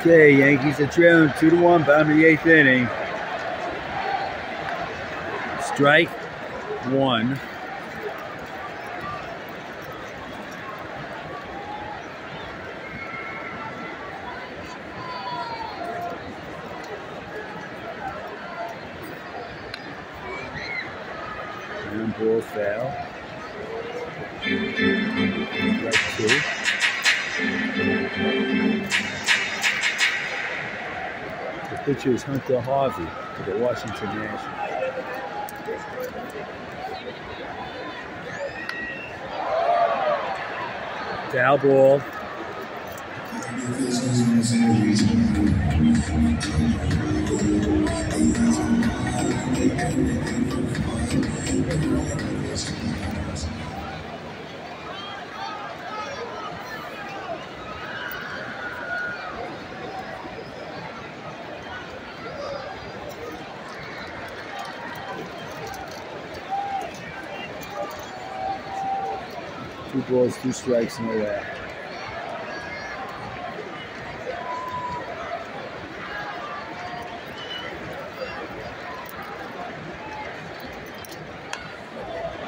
Okay, Yankees are trailing two to one, bottom of the eighth inning. Strike one. Ground ball foul. Strike two. Pitcher is Hunter Harvey for the Washington Nationals. Foul ball. Two balls, two strikes, no out.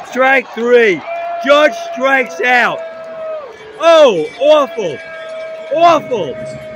Strike three. Judge strikes out. Oh, awful. Awful.